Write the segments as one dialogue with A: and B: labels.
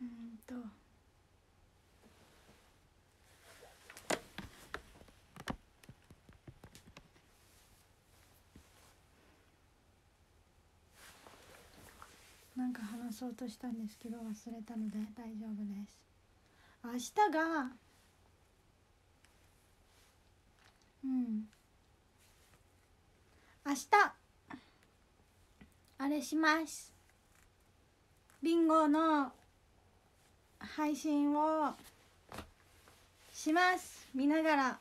A: うんと。なんか話そうとしたんですけど忘れたので大丈夫です。明日がうん。明日あれします。ビンゴの配信をします。見ながら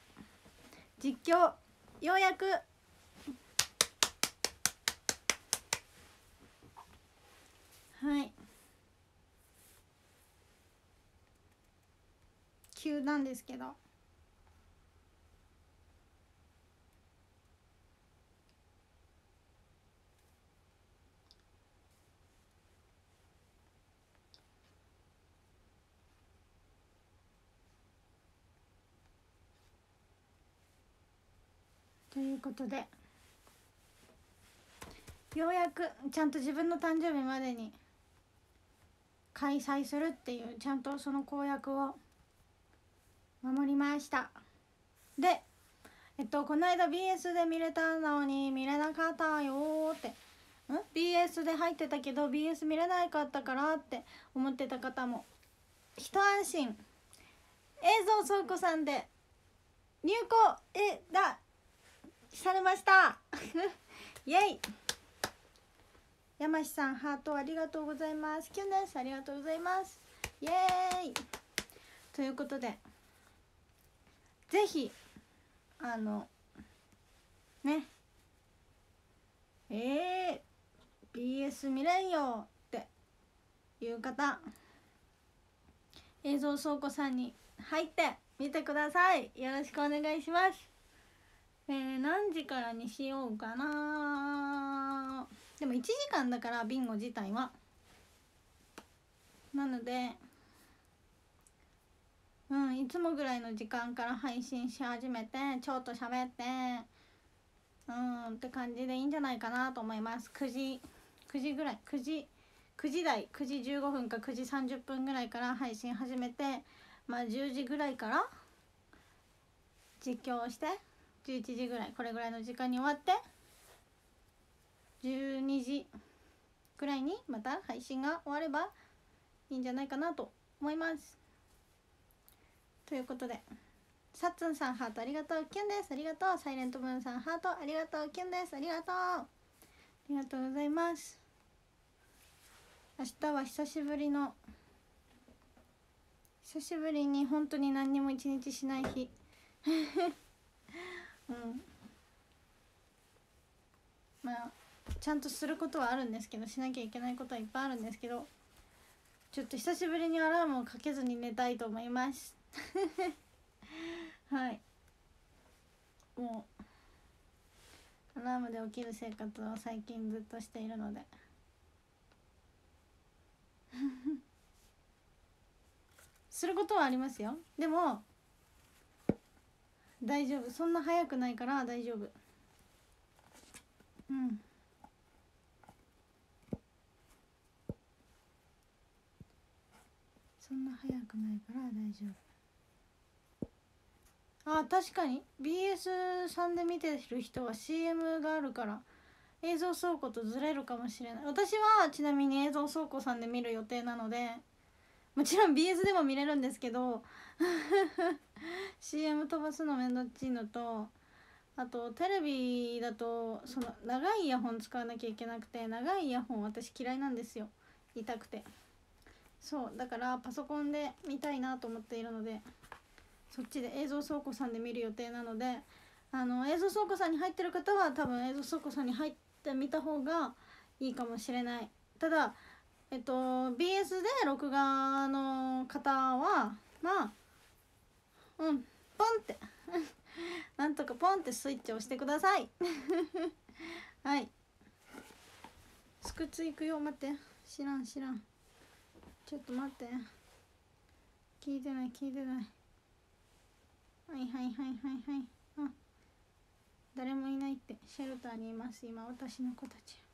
A: 実況ようやく。はい。急なんですけど。ということで。ようやくちゃんと自分の誕生日までに開催するっていうちゃんとその公約を守りました。でえっとこの間 BS で見れたのに見れなかったよって。ん？BS で入ってたけど BS 見れなかったからって思ってた方も一安心。映像倉庫さんで入稿えだされました。イエイ。山下さんハートありがとうございます。キュンです。ありがとうございます。イエーイ。ということでぜひあのね。えー、BS 見れんよっていう方映像倉庫さんに入ってみてください。よろしくお願いします。えー、何時からにしようかな。でも1時間だからビンゴ自体は。なのでうんいつもぐらいの時間から配信し始めてちょっと喋ってうんって感じでいいんじゃないかなと思います。9時9時ぐらい9時9時台9時15分か9時30分ぐらいから配信始めてまあ10時ぐらいから実況して11時ぐらいこれぐらいの時間に終わって12時ぐらいにまた配信が終わればいいんじゃないかなと思います。ということでさっつんさんハートありがとうキュンです。ありがとう。サイレントムーンさんハートありがとうキュンです。ありがとう。ありがとうございます。明日は久しぶりの久しぶりに本当に何にも一日しない日。うん。まあちゃんとすることはあるんですけどしなきゃいけないことはいっぱいあるんですけどちょっと久しぶりにアラームをかけずに寝たいと思います。はい。もうアラームで起きる生活を最近ずっとしているので。することはありますよ。でも大丈夫。そんな早くないから大丈夫。うん。そんな早くないから大丈夫。あ確かに。BS さんで見てる人は CM があるから映像倉庫とずれるかもしれない。私はちなみに映像倉庫さんで見る予定なのでもちろん BS でも見れるんですけど CM 飛ばすのめんどっちいのとあとテレビだとその長いイヤホン使わなきゃいけなくて長いイヤホン私嫌いなんですよ。痛くて。そうだからパソコンで見たいなと思っているのでそっちで映像倉庫さんで見る予定なのであの映像倉庫さんに入ってる方は多分映像倉庫さんに入ってみた方がいいかもしれない。ただえっと BS で録画の方はまあうんポンって。なんとかポンってスイッチ押してください。はい。スクツいくよ待って。知らん知らん。ちょっと待って。聞いてない聞いてない。はいはいはいはいはい。あ誰もいないって。シェルターにいます今私の子たち。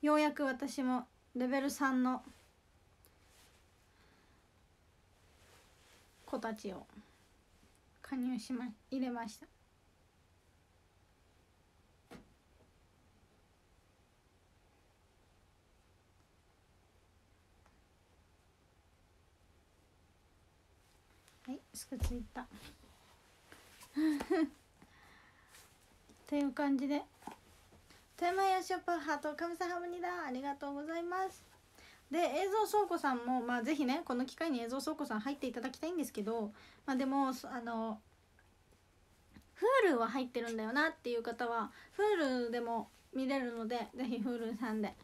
A: ようやく私もレベル3の子たちを加入しま入れました。はいすぐついた。っていう感じでテーマやショッハート神様ハムニだありがとうございます。で映像倉庫さんもまあぜひねこの機会に映像倉庫さん入っていただきたいんですけどまあでもあの Hulu は入ってるんだよなっていう方は Hulu でも見れるのでぜひ Hulu さんで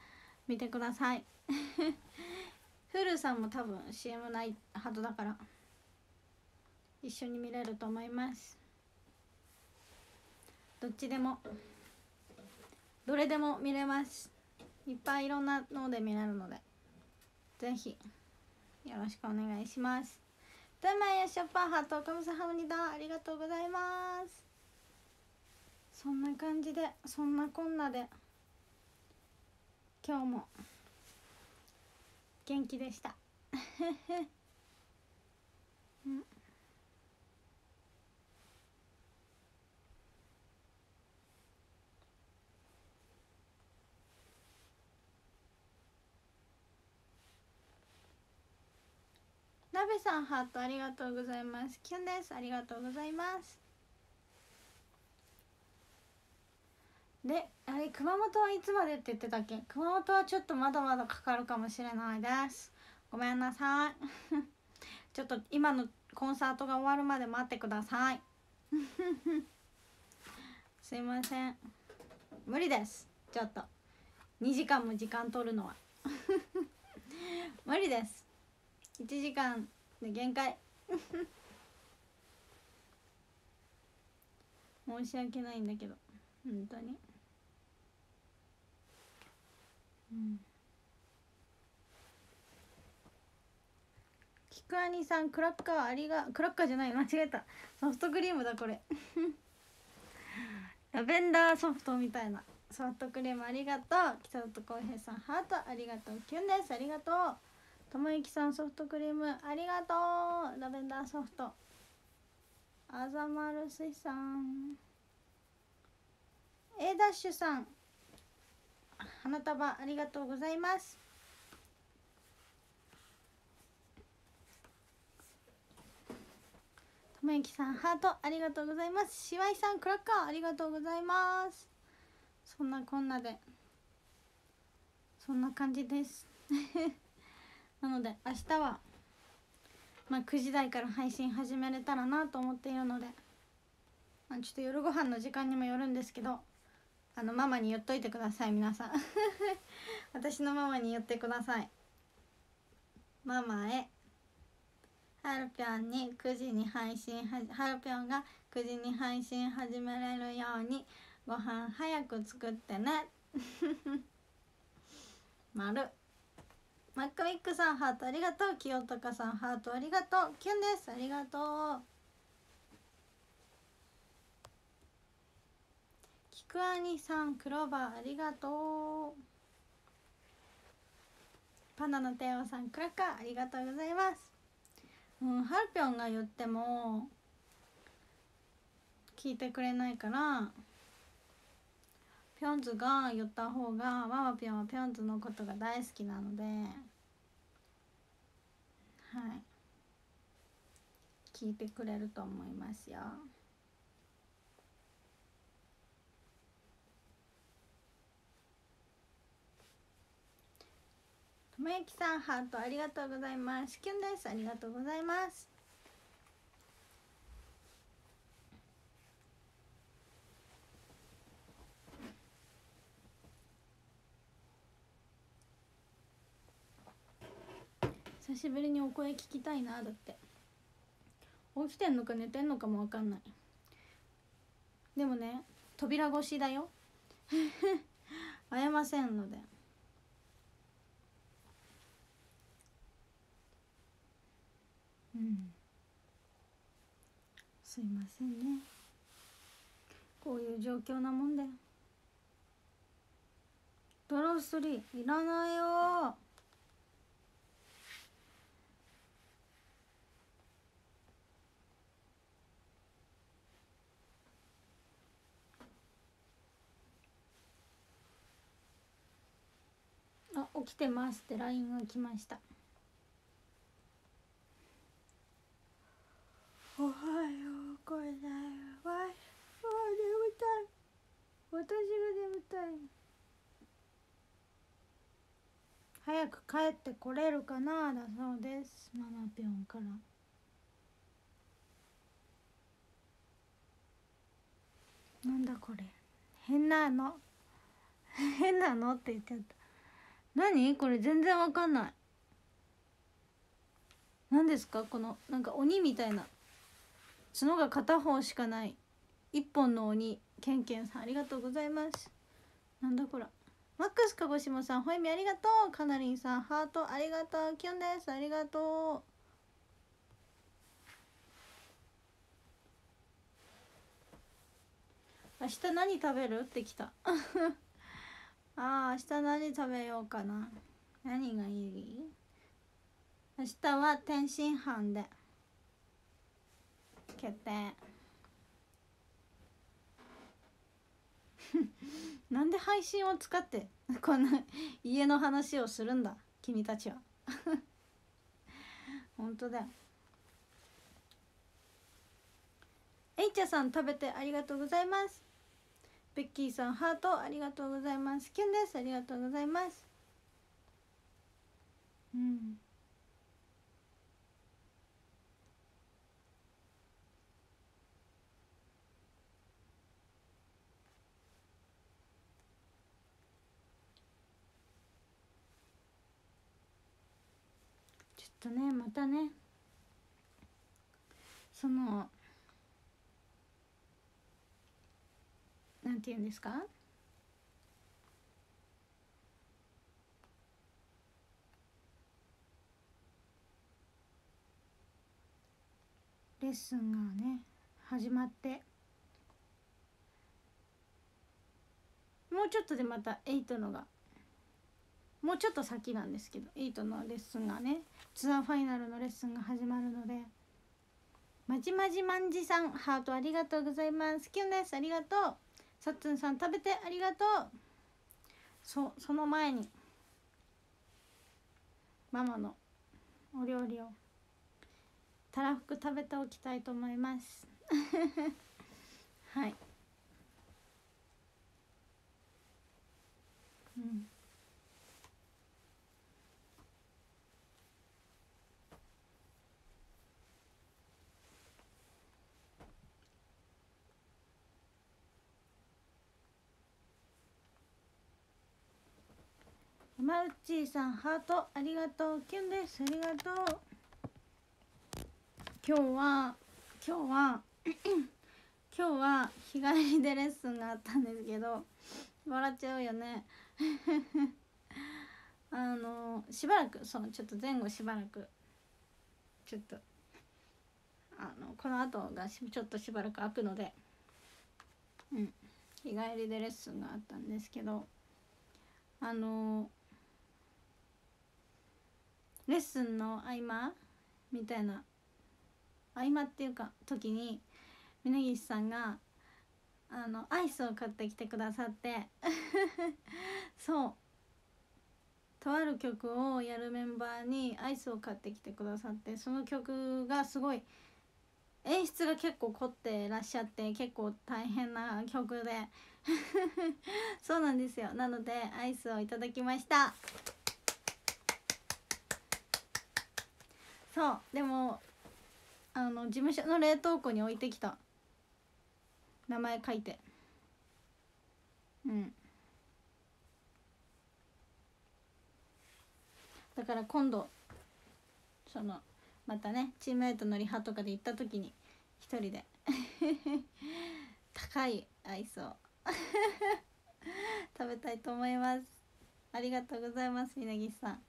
A: 見てください。Hulu さんも多分 CM ないはずだから一緒に見れると思います。どっちでも。どれでも見れます。いっぱいいろんなので見れるのでぜひよろしくお願いします。ドゥマヤショパハートカムサハムニダありがとうございます。そんな感じでそんなこんなで今日も元気でした。う んべさんハートありがとうございます。キュンです。ありがとうございます。であれ熊本はいつまでって言ってたっけ？熊本はちょっとまだまだかかるかもしれないです。ごめんなさい。ちょっと今のコンサートが終わるまで待ってください。すいません。無理です。ちょっと。2時間も時間取るのは。無理です。1時間で限界。申し訳ないんだけど。本当に。うん。キクアニさんクラッカーありがクラッカーじゃない間違えた。ソフトクリームだこれ。ラベンダーソフトみたいな。ソフトクリームありがとう。北里浩平さんハートありがとう。キュンです。ありがとう。ともゆきさんソフトクリームありがとう。ラベンダーソフト。あざまる水さん。A ダッシュさん。花束ありがとうございます。ともゆきさんハートありがとうございます。しわいさんクラッカーありがとうございます。そんなこんなで。そんな感じです。なので明日はまあ9時台から配信始めれたらなと思っているので、まあ、ちょっと夜ご飯の時間にもよるんですけどあのママに言っといてください皆さん。私のママに言ってください。ママへ。ハルぴょんに9時に配信ハルぴょんが9時に配信始めれるようにご飯早く作ってね。丸。マックミックさんハートありがとう。清高さんハートありがとう。キュンです。ありがとう。キクアニさんクローバーありがとう。パンダの帝王さんクラッカーありがとうございます。うんハルピョンが言っても聞いてくれないから。ピョンズが言った方がママピョンはピョンズのことが大好きなので。はい。聞いてくれると思いますよ。ともゆきさんハートありがとうございます。キュンです。ありがとうございます。久しぶりにお声聞きたいなだって。起きてんのか寝てんのかもわかんない。でもね扉越しだよ。会えませんので。うん。すいませんね。こういう状況なもんだよドロースリーいらないよあ起きてますって LINE が来ました。おはようございますあ眠たい私が眠たい早く帰ってこれるかなだそうです。ママぴょんから。なんだこれ。変なの。変なのって言っちゃった何？これ全然わかんない。何ですか？このなんか鬼みたいな。角が片方しかない。一本の鬼。ケンケンさんありがとうございます。なんだこら。マックス鹿児島さんほえみありがとう。かなりんさんハートありがとう。キュンです。ありがとう。明日何食べる？ってきた。ああ明日何食べようかな。何がいい？明日は天津飯で。決定。なんで配信を使ってこんな家の話をするんだ？君たちは。本当だよ。えいちゃさん食べてありがとうございます。ベッキーさんハートありがとうございます。キュンです。ありがとうございます。うん。ちょっとねまたね。そのなんて言うんですか？レッスンがね始まって。もうちょっとでまた8のが。もうちょっと先なんですけど8のレッスンがね。ツアーファイナルのレッスンが始まるので。まじまじまんじさんハートありがとうございます。キュンです。ありがとう。さっつんさん食べてありがとう。そその前にママのお料理をたらふく食べておきたいと思います。はい。うん。マウチーさんハートありがとう。キュンです。ありがとう。今日は今日は 今日は日帰りでレッスンがあったんですけど笑っちゃうよね。あのしばらくそうちょっと前後しばらくちょっとあのこの後がちょっとしばらく開くのでうん日帰りでレッスンがあったんですけどあのレッスンの合間みたいな合間っていうか時に峯岸さんがあのアイスを買ってきてくださって そう。とある曲をやるメンバーにアイスを買ってきてくださってその曲がすごい演出が結構凝ってらっしゃって結構大変な曲で。そうなんですよ。なのでアイスをいただきました。そうでもあの事務所の冷凍庫に置いてきた。名前書いて。うん。だから今度そのまたねチームメイトのリハとかで行った時に一人で。高いアイスを。食べたいと思います。ありがとうございます峯岸さん。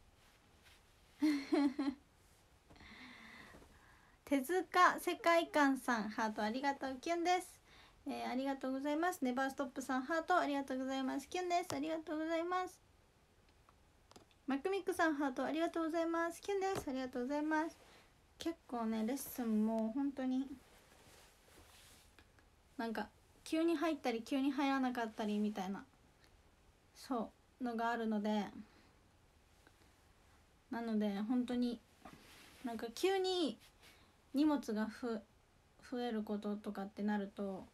A: 手塚世界観さんハートありがとうキュンです、えー、ありがとうございます。ネバーストップさんハートありがとうございます。キュンです。ありがとうございます。マックミックさんハートありがとうございます。キュンです。ありがとうございます。結構ねレッスンも本当になんか急に入ったり急に入らなかったりみたいなそうのがあるのでなので本当になんか急に荷物がふ増えることとかってなると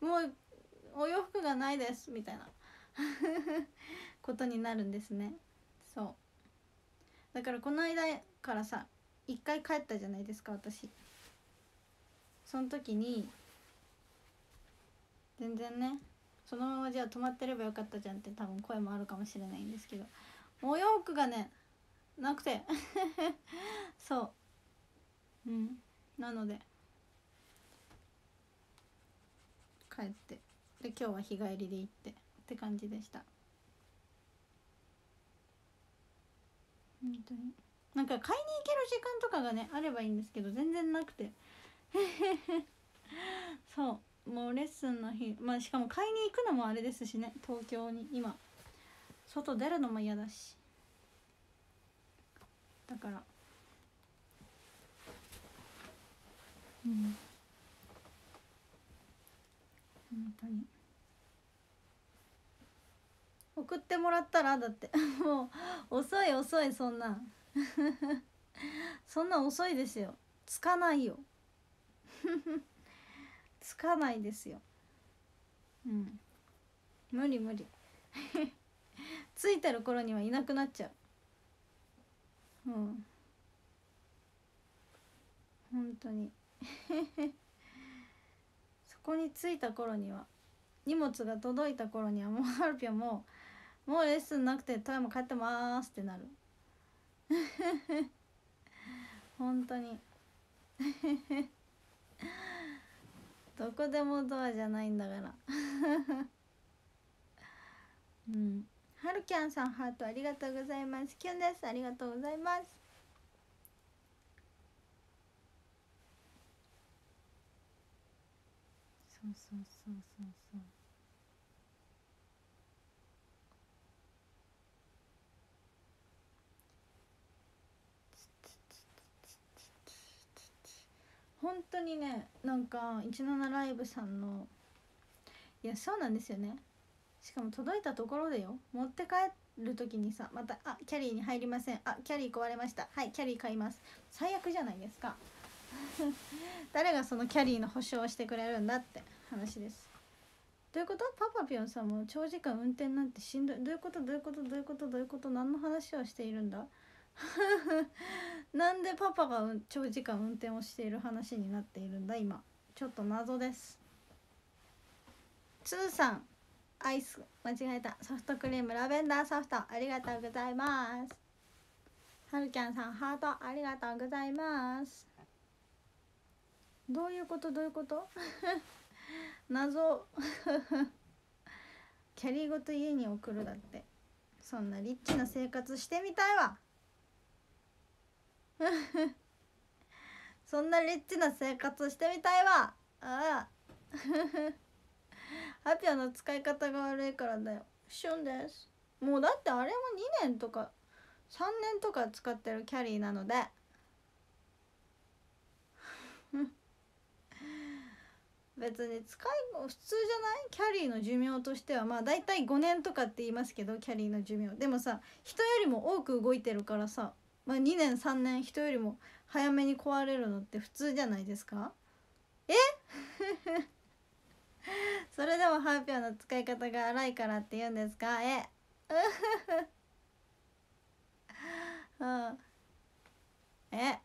A: もうお洋服がないですみたいな ことになるんですね。そう。だからこの間からさ一回帰ったじゃないですか私。その時に全然ねそのままじゃあ泊まってればよかったじゃんって多分声もあるかもしれないんですけどお洋服がねなくて。そう。うん。なので。帰って。で今日は日帰りで行ってって感じでした。本当に。なんか買いに行ける時間とかがねあればいいんですけど全然なくて。そう。もうレッスンの日。まあしかも買いに行くのもあれですしね。東京に今。外出るのも嫌だし。だから。うん。本当に。送ってもらったらだって。もう遅い遅いそんな。そんな遅いですよ。つかないよ。つかないですよ。うん。無理無理。ついてる頃にはいなくなっちゃう。うん。本当に。そこに着いた頃には荷物が届いた頃にはもうハルピョンももうレッスンなくて富山帰ってますってなる。本当に。どこでもドアじゃないんだから。うん。はるきゃんさんハートありがとうございます。キュンです。ありがとうございます。そうそうそうそうそう。本当にねなんか17ライブさんのいやそうなんですよね。しかも届いたところでよ。持って帰る時にさまた「あキャリーに入りません。あキャリー壊れました。はいキャリー買います」最悪じゃないですか。誰がそのキャリーの保証をしてくれるんだって。話です。どういうこと？パパピョンさんも長時間運転なんてしんどい。どういうこと？どういうこと？どういうこと？どういうこと？何の話をしているんだ？なんでパパが長時間運転をしている話になっているんだ？今。ちょっと謎です。つーさん。アイス。間違えた。ソフトクリームラベンダーソフト。ありがとうございます。はるきゃんさん。ハート。ありがとうございます。どういうこと？どういうこと？謎。キャリーごと家に送るだって。そんなリッチな生活してみたいわ。そんなリッチな生活してみたいわ。ああ。ハピアの使い方が悪いからだよ。シュンです。もうだってあれも2年とか3年とか使ってるキャリーなので。別に使い普通じゃない？キャリーの寿命としてはまあ大体5年とかって言いますけどキャリーの寿命。でもさ人よりも多く動いてるからさまあ、2年3年人よりも早めに壊れるのって普通じゃないですか？え？それでもハーピョンの使い方が荒いからって言うんですか？え？うん。え？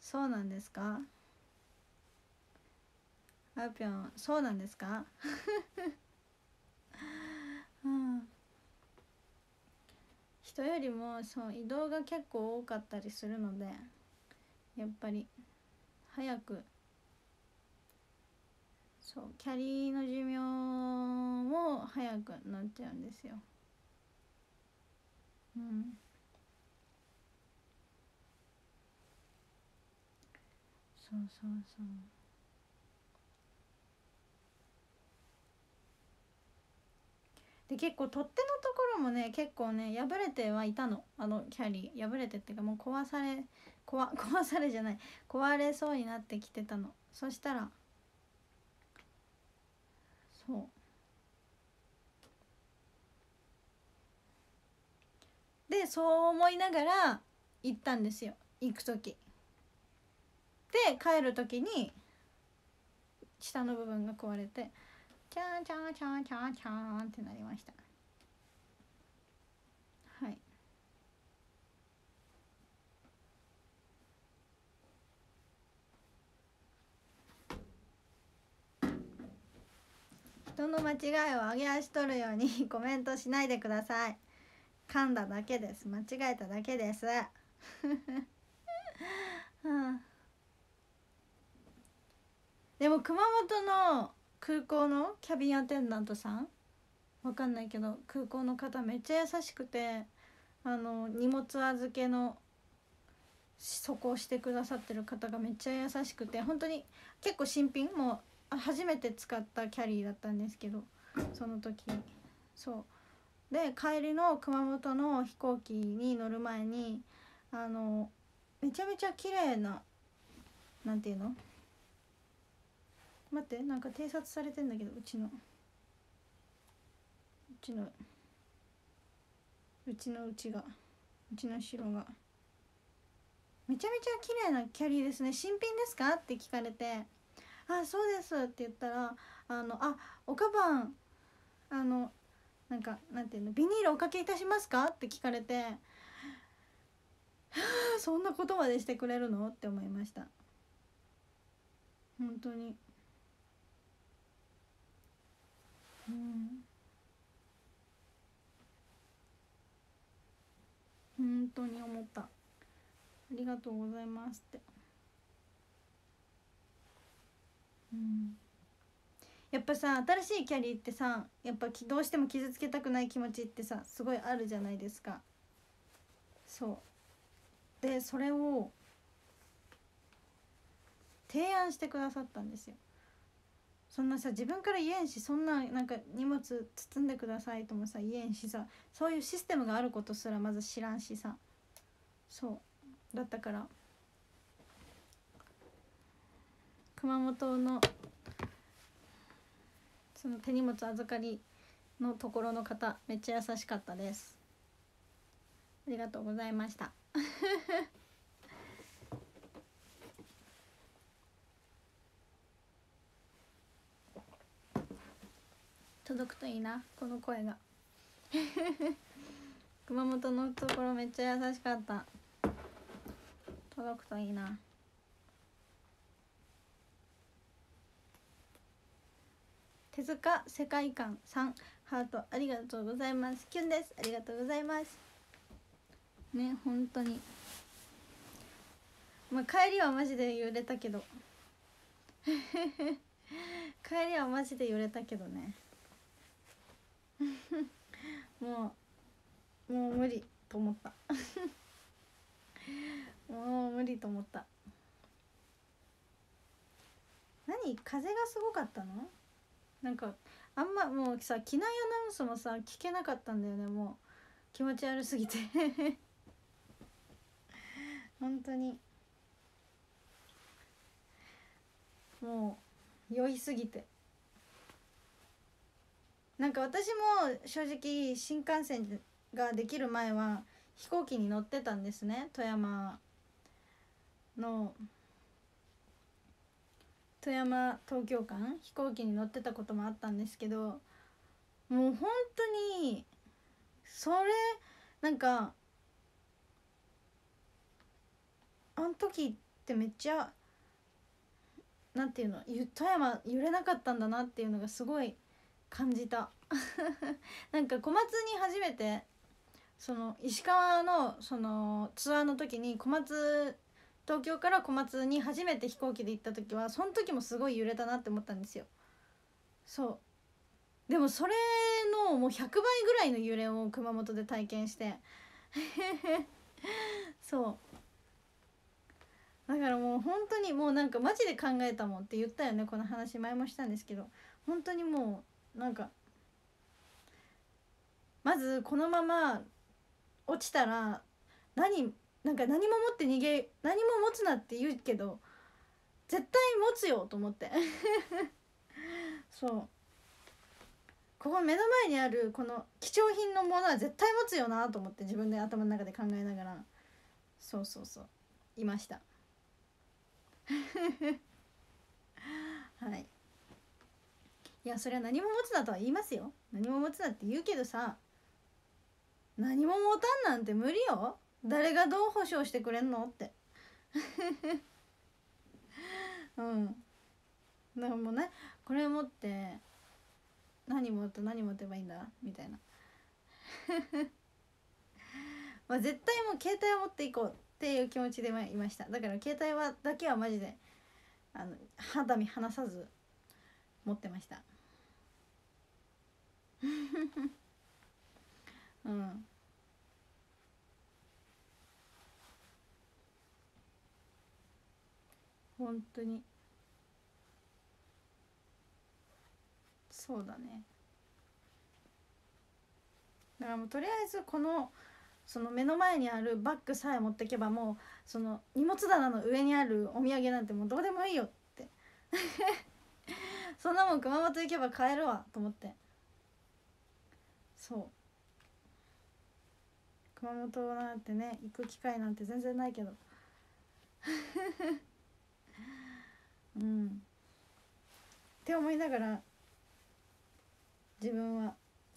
A: そうなんですか？ハーピョンそうなんですか？うん。人よりもそう移動が結構多かったりするのでやっぱり早くそうキャリーの寿命も早くなっちゃうんですよ。うん。そうそうそう。で結構取っ手のところもね結構ね破れてはいたの。あのキャリー。破れてっていうかもう壊され壊 壊されじゃない。壊れそうになってきてたの。そしたらそう。でそう思いながら行ったんですよ。行く時。で帰る時に下の部分が壊れて。チャンチャンチャンチャンチャンってなりましたはい人の間違いを上げ足取るようにコメントしないでください噛んだだけです間違えただけですはあ、でも熊本の空港のキャビンアテンダントさん？わかんないけど空港の方めっちゃ優しくてあの荷物預けのそこをしてくださってる方がめっちゃ優しくて本当に結構新品？もう初めて使ったキャリーだったんですけどその時そう。で帰りの熊本の飛行機に乗る前にあのめちゃめちゃ綺麗ななんていうの？待ってなんか偵察されてんだけどうちの。うちのうちのうちが。うちの城が。めちゃめちゃ綺麗なキャリーですね。新品ですか？って聞かれて「あそうです」って言ったら「あのあおかばんあのなんかなんていうのビニールおかけいたしますか?」って聞かれて「そんなことまでしてくれるの?」って思いました。本当に。うん。本当に思った。ありがとうございますって。うん。やっぱさ新しいキャリーってさやっぱどうしても傷つけたくない気持ちってさすごいあるじゃないですか。そう。でそれを提案してくださったんですよ。そんなさ自分から言えんしそんななんか荷物包んでくださいともさ言えんしさそういうシステムがあることすらまず知らんしさ。そう。だったから熊本のその手荷物預かりのところの方めっちゃ優しかったです。ありがとうございました。届くといいなこの声が。熊本のところめっちゃ優しかった。届くといいな。手塚世界観3ハートありがとうございます。キュンです。ありがとうございます。ね本当に。まあ帰りはマジで揺れたけど。帰りはマジで揺れたけどね。もうもう無理と思った。もう無理と思った。何？風がすごかったの？なんかあんまもうさ機内アナウンスもさ聞けなかったんだよねもう。気持ち悪すぎて。本当に。もう酔いすぎて。なんか私も正直新幹線ができる前は飛行機に乗ってたんですね。富山の富山東京間。飛行機に乗ってたこともあったんですけどもう本当にそれなんかあの時ってめっちゃなんていうの富山揺れなかったんだなっていうのがすごい感じた。なんか小松に初めてその石川のそのツアーの時に小松東京から小松に初めて飛行機で行った時はその時もすごい揺れたなって思ったんですよ。そう。でもそれのもう100倍ぐらいの揺れを熊本で体験して。そう。だからもう本当にもうなんかマジで考えたもんって言ったよねこの話前もしたんですけど。本当にもうなんかまずこのまま落ちたら何なんか何も持って逃げ何も持つなって言うけど絶対持つよと思って。そう。ここ目の前にあるこの貴重品のものは絶対持つよなと思って自分で頭の中で考えながら。そうそうそう。いました。はい。いやそれは何も持つなとは言いますよ。何も持つなって言うけどさ何も持たんなんて無理よ。誰がどう保証してくれんのって。うん。だからもうねこれ持って何持って何持てばいいんだ？みたいな。まあ絶対もう携帯を持っていこう。っていう気持ちでいました。だから携帯はだけはマジであの肌身離さず持ってました。うん。本当に。そうだね。だからもうとりあえずこのその目の前にあるバッグさえ持ってけばもうその荷物棚の上にあるお土産なんてもうどうでもいいよって。そんなもん熊本行けば買えるわと思って。そう。熊本なんてね行く機会なんて全然ないけど。うん。って思いながら自分は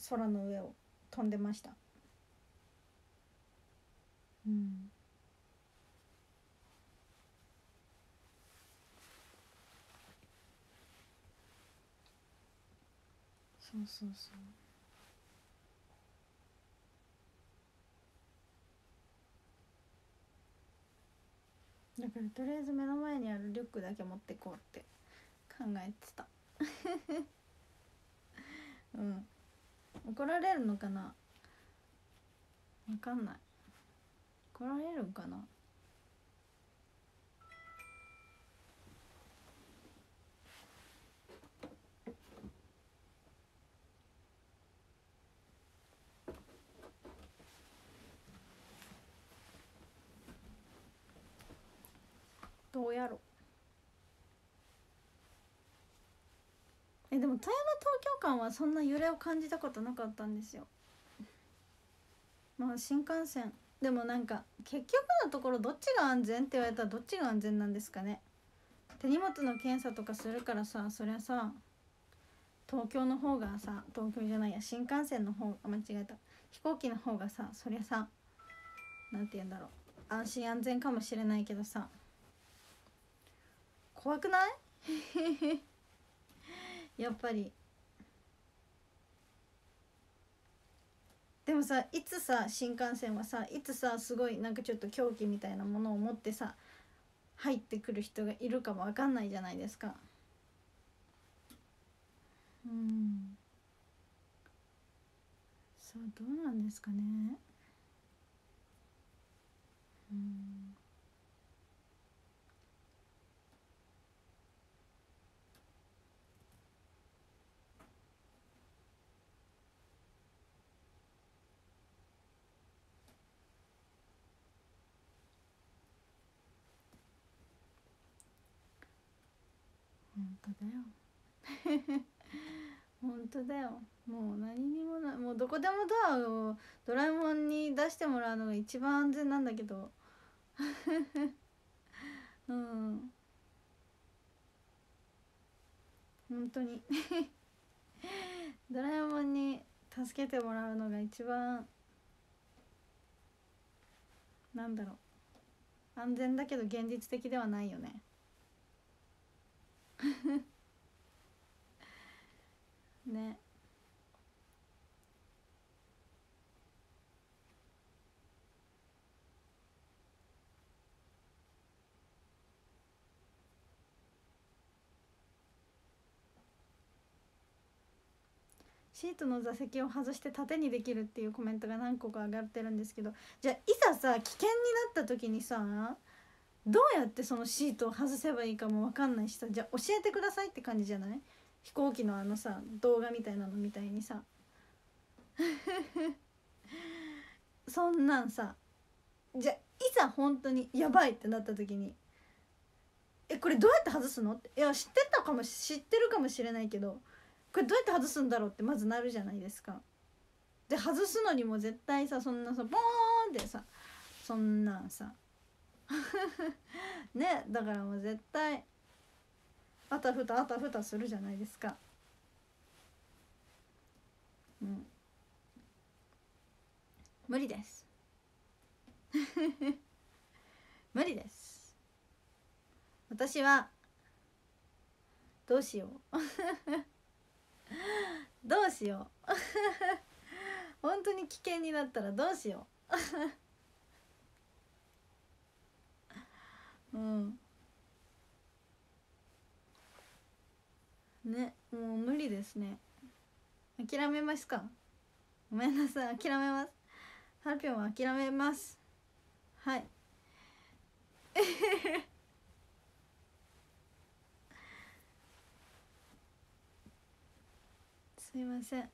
A: 空の上を飛んでました。うん。そうそうそうだからとりあえず目の前にあるリュックだけ持ってこうって考えてた。うん。怒られるのかな？わかんない。怒られるんかな？どうやろ。えでも富山東京間はそんな揺れを感じたことなかったんですよ。まあ新幹線。でもなんか結局のところどっちが安全って言われたらどっちが安全なんですかね。手荷物の検査とかするからさそりゃさ東京の方がさ東京じゃないや新幹線の方間違えた。飛行機の方がさそりゃさ何て言うんだろう。安心安全かもしれないけどさ怖くない？やっぱり。でもさいつさ新幹線はさいつさすごいなんかちょっと狂気みたいなものを持ってさ入ってくる人がいるかも分かんないじゃないですか。うん。さあどうなんですかね。うん当だよ。本当だよ。もう何にもない。もうどこでもドアをドラえもんに出してもらうのが一番安全なんだけど。うん。本当に。ドラえもんに助けてもらうのが一番なんだろう。安全だけど現実的ではないよね。ね。シートの座席を外して縦にできるっていうコメントが何個か上がってるんですけどじゃあいざさ危険になった時にさどうやってそのシートを外せばいいかも分かんないしさじゃあ教えてくださいって感じじゃない？飛行機のあのさ動画みたいなのみたいにさ そんなんさじゃあいざ本当にやばいってなった時に「えこれどうやって外すの?」っていや知ってたかも知ってるかもしれないけどこれどうやって外すんだろうってまずなるじゃないですか。で外すのにも絶対さそんなさボーンってさそんなんさ ねだからもう絶対あたふたあたふたするじゃないですか。うん。無理です。無理です。私はどうしよう。どうしよう。本当に危険になったらどうしよう。うん。ねもう無理ですね。諦めますか。ごめんなさい。諦めます。ハルピョンは諦めます。はい。すいません。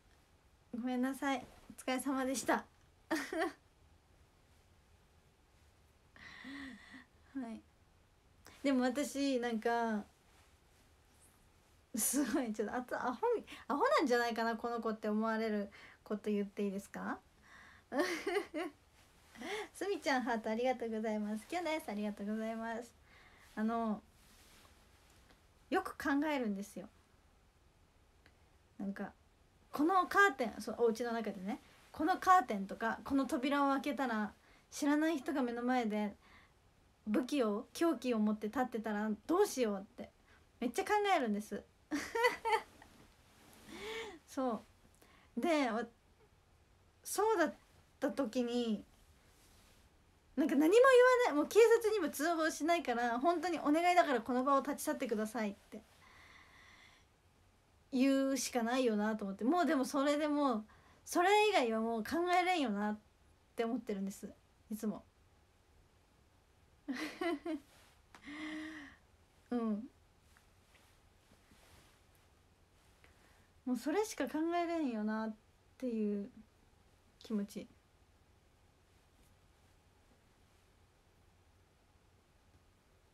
A: ごめんなさい。お疲れ様でした。はい。でも私なんかすごいちょっとあとアホアホなんじゃないかなこの子って思われること言っていいですか？すみちゃんハートありがとうございます。きょです。ありがとうございます。あのよく考えるんですよ。なんかこのカーテンそうお家の中でね。このカーテンとかこの扉を開けたら知らない人が目の前で武器を凶器を持って立ってたらどうしようってめっちゃ考えるんです。そう。でそうだった時になんか何も言わないもう警察にも通報しないから本当にお願いだからこの場を立ち去ってくださいって。言うしかないよなと思って。もうでもそれでもそれ以外はもう考えれんよなって思ってるんです。いつも。うん。もうそれしか考えれんよなっていう気持ち。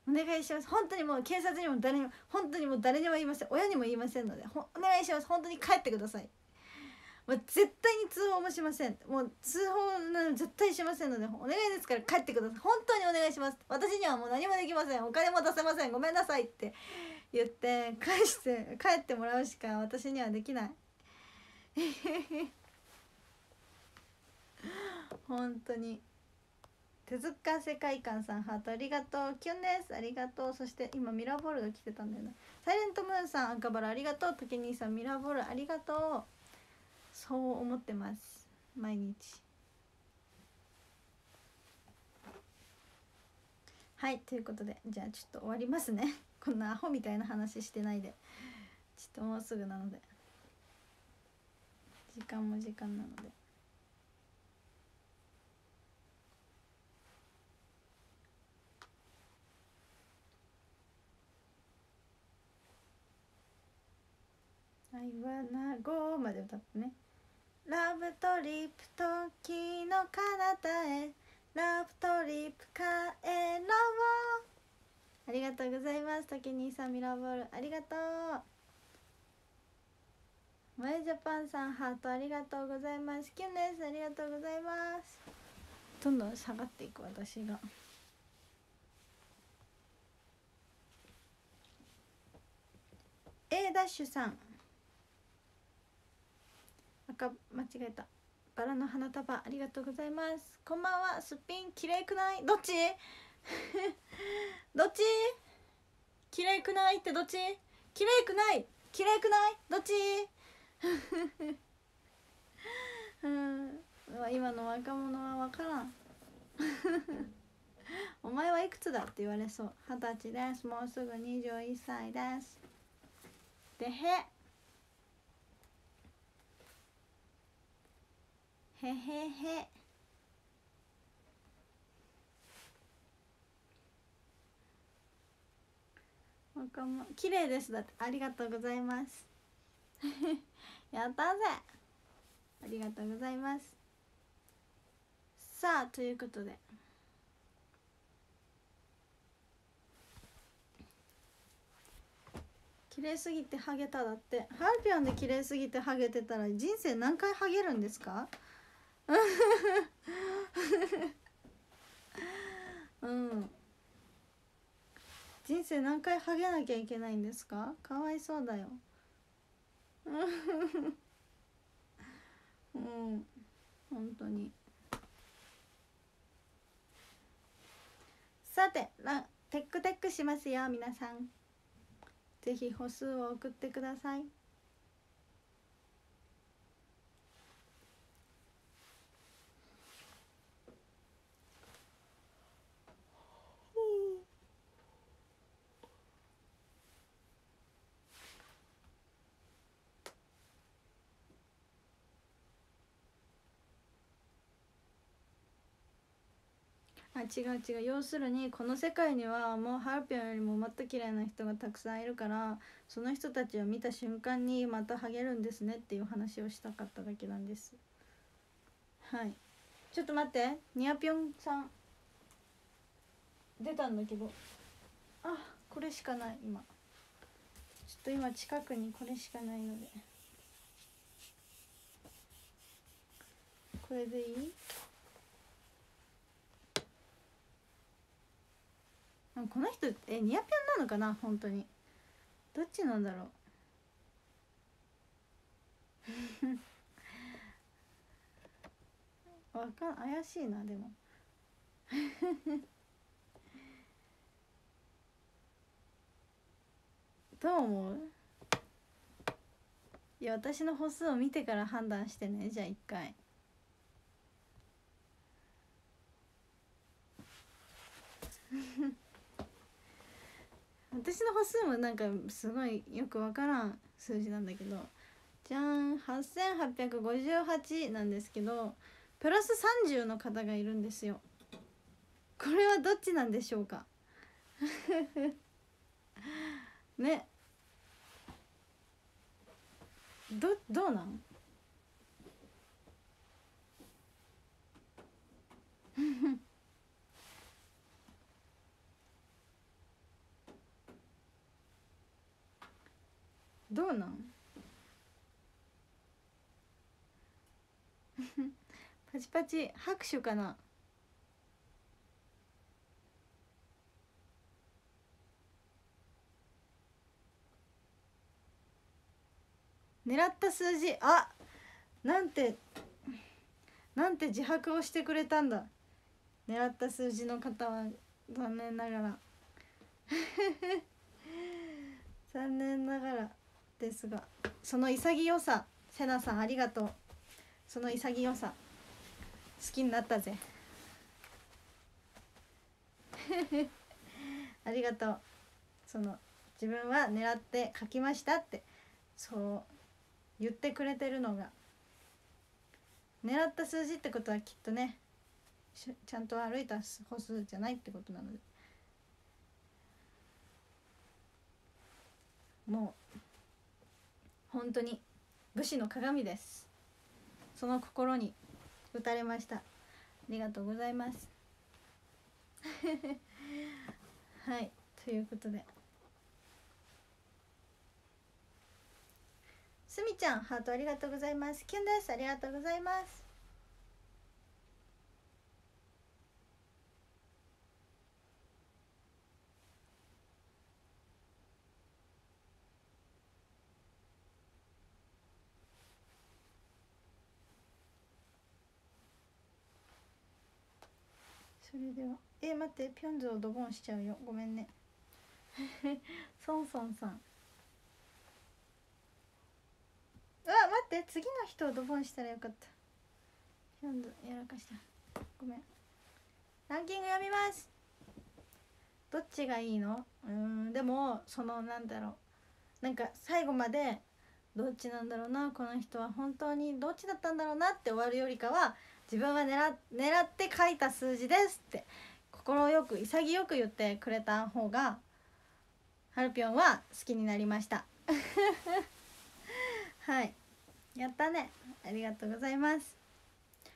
A: お願いします。本当にもう警察にも誰にも本当にもう誰にも言いません。親にも言いませんのでお願いします。本当に帰ってください。もう絶対に通報もしません。もう通報なの絶対しませんのでお願いですから帰ってください。本当にお願いします私にはもう何もできません。お金も出せません。ごめんなさいって言って返して帰ってもらうしか私にはできない。本当に。手塚世界観さんハートありがとう。キュンです。ありがとう。そして今ミラーボールが来てたんだよなサイレントムーンさん赤バラありがとう。時兄さんミラーボールありがとう。そう思ってます。毎日。はいということでじゃあちょっと終わりますね。こんなアホみたいな話してないで。ちょっともうすぐなので。時間も時間なので「I wanna go」まで歌ってね「ラブトリップ時の彼方へ。ラブトリップ帰ろう」ありがとうございます。時にさんミラーボール。ありがとう。マイジャパンさんハートありがとうございます。キュンです。ありがとうございます。どんどん下がっていく私が。A ダッシュさん。赤間違えた。バラの花束ありがとうございます。こんばんは。すっぴん綺麗くない。どっち？どっち？綺麗くないってどっち？綺麗くない。綺麗くない？どっち？うん。今の若者は分からん。お前はいくつだって言われそう。二十歳です。もうすぐ21歳です。でへ。へへへ。若者綺麗です。だってありがとうございます。やったぜ。ありがとうございます。さあということで。綺麗すぎてハゲただって。ハルピョンで綺麗すぎてハゲてたら人生何回ハゲるんですか？うん。人生何回ハゲなきゃいけないんですか？かわいそうだよ。うん。本当に。さてラテックテックしますよ皆さん。ぜひ歩数を送ってください。あ違う違う。要するにこの世界にはもうハルピョンよりももっと綺麗な人がたくさんいるからその人たちを見た瞬間にまたハゲるんですねっていう話をしたかっただけなんです。はい。ちょっと待って。ニアピョンさん。出たんだけど。あこれしかない今。ちょっと今近くにこれしかないので。これでいい？この人えニアピョンなのかな？本当に。どっちなんだろう？わかん怪しいなでも。どう思う？いや私の歩数を見てから判断してねじゃあ一回。私の歩数もなんかすごいよくわからん数字なんだけどじゃん8858なんですけどプラス30の方がいるんですよ。これはどっちなんでしょうか？ね。どどうなん？どうなん？パチパチ拍手かな？狙った数字。あ！なんてなんて自白をしてくれたんだ。狙った数字の方は残念ながら。残念ながら。ですがその潔さセナさんありがとう。その潔さ好きになったぜ。ありがとう。その自分は狙って書きましたってそう言ってくれてるのが狙った数字ってことはきっとねちゃんと歩いた歩数じゃないってことなので。もう本当に武士の鏡です。その心に打たれました。ありがとうございます。はいということで。すみちゃんハートありがとうございます。キュンです。ありがとうございます。それでは。え待ってピョンズをドボンしちゃうよ。ごめんね。ソンソンさん。うわ待って。次の人をドボンしたらよかった。ピョンズやらかした。ごめん。ランキング読みます。どっちがいいの？うんでもそのなんだろう。なんか最後までどっちなんだろうな。この人は本当にどっちだったんだろうなって終わるよりかは自分は狙狙って書いた数字ですって快く潔く言ってくれた方がハルピョンは好きになりました。はい。やったね。ありがとうございます。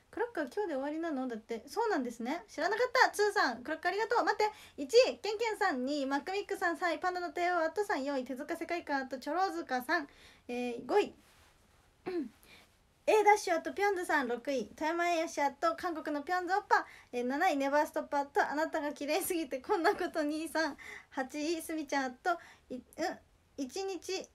A: クラッカー今日で終わりなの？だってそうなんですね。知らなかった。ツーさんクラッカーありがとう。待って。1位ケンケンさん。2位マックミックさん。3位パンダの帝王。アットさん4位手塚世界観。あとチョローズカさん、えー、5位。A ダッシュあとピョンズさん6位。富山エアシアと韓国のピョンズオッパ、えー、7位ネバーストッパーとあなたが綺麗すぎてこんなこと238位すみちゃんと、うん、1日。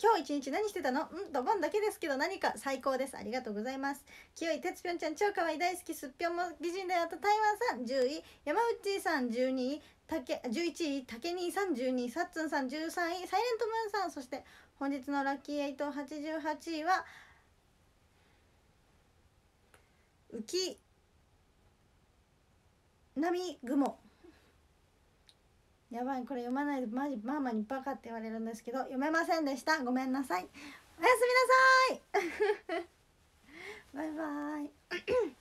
A: 今日一日何してたの？うんドボンだけですけど何か最高です。ありがとうございます。清いてつぴょんちゃん超可愛い大好きすっぴょんも美人であと台湾さん。10位山内さん12位たけ11位竹兄さん12位さっつんさん13位サイレントムーンさん。そして本日のラッキーエイト88位は浮き波雲。やばいこれ読まないでマジママにバカって言われるんですけど読めませんでした。ごめんなさい。おやすみなさい。バイバイ。